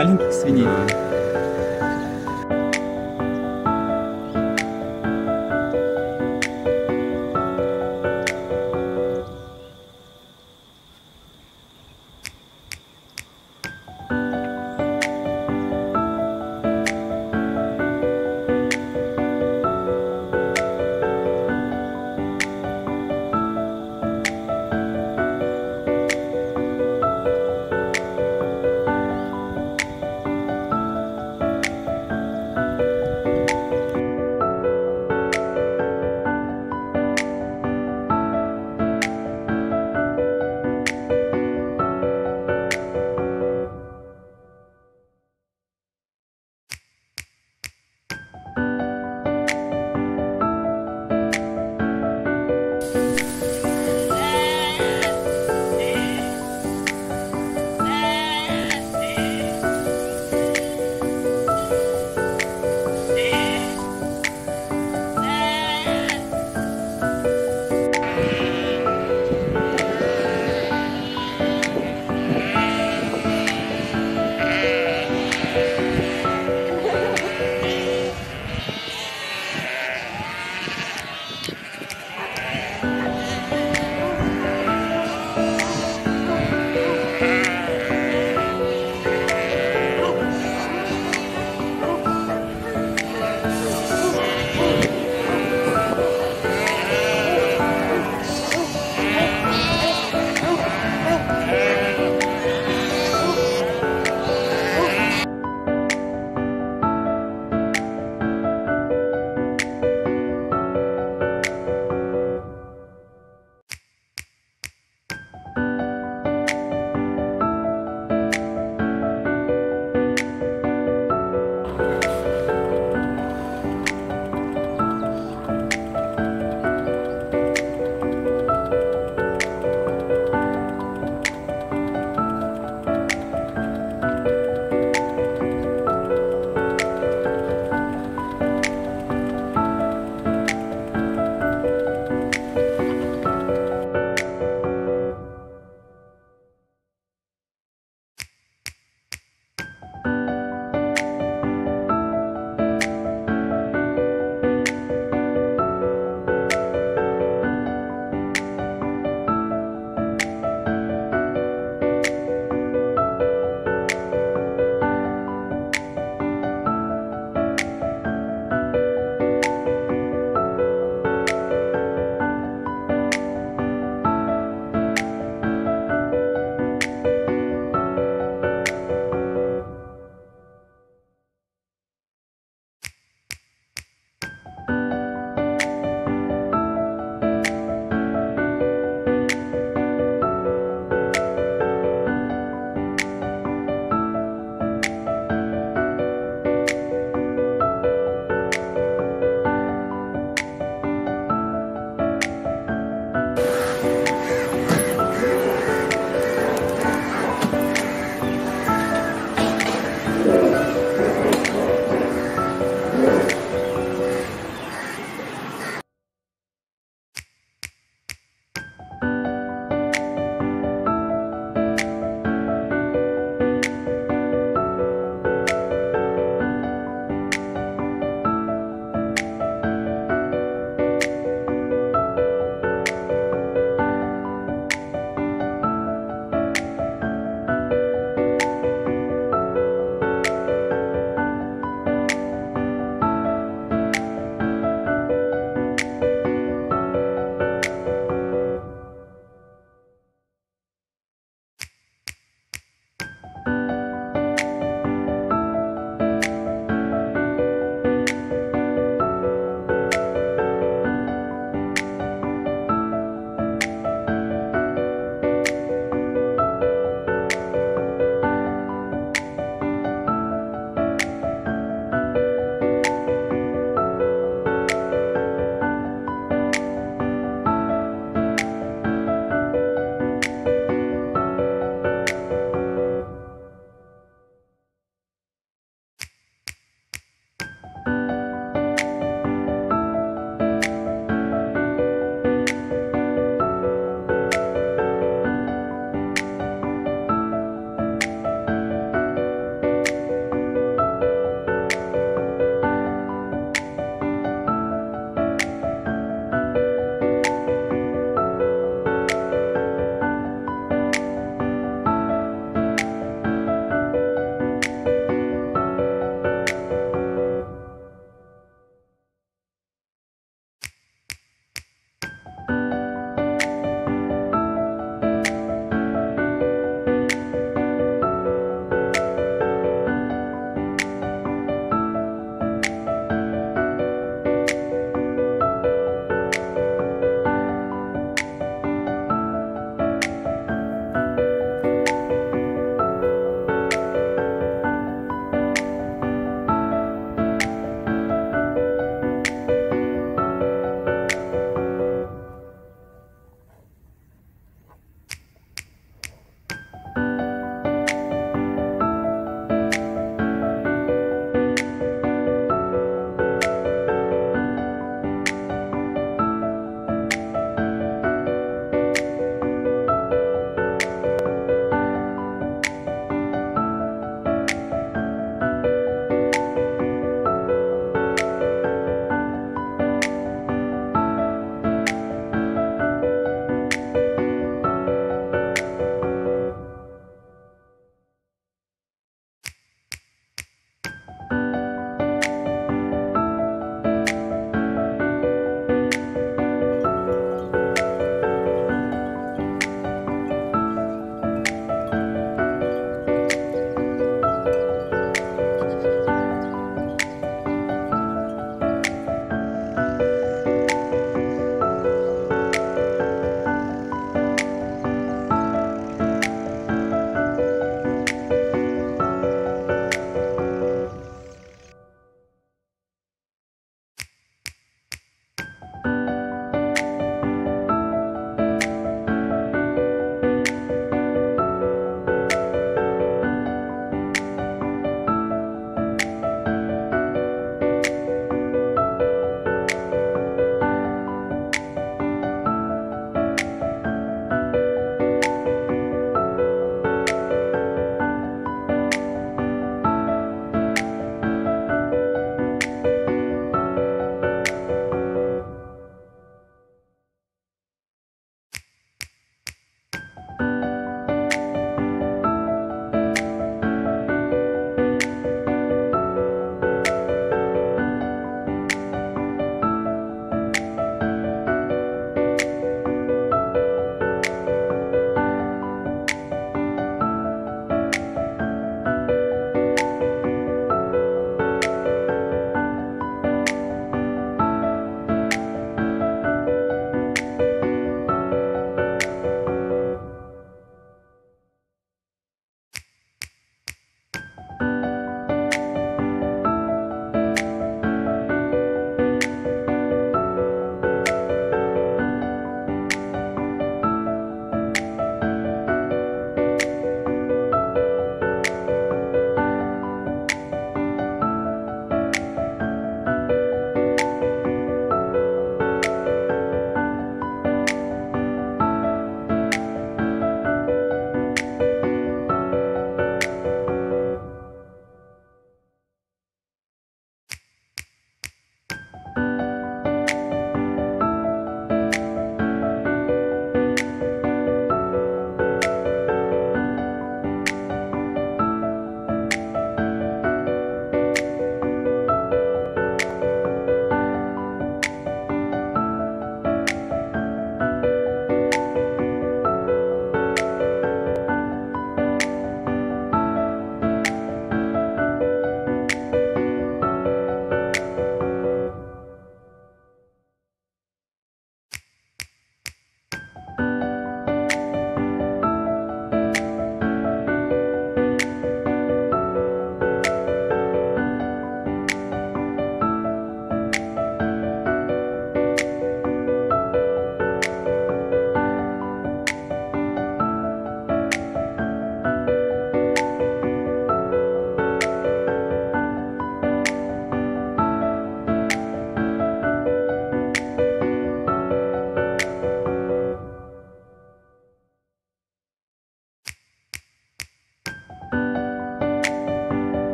Видно маленьких свиней.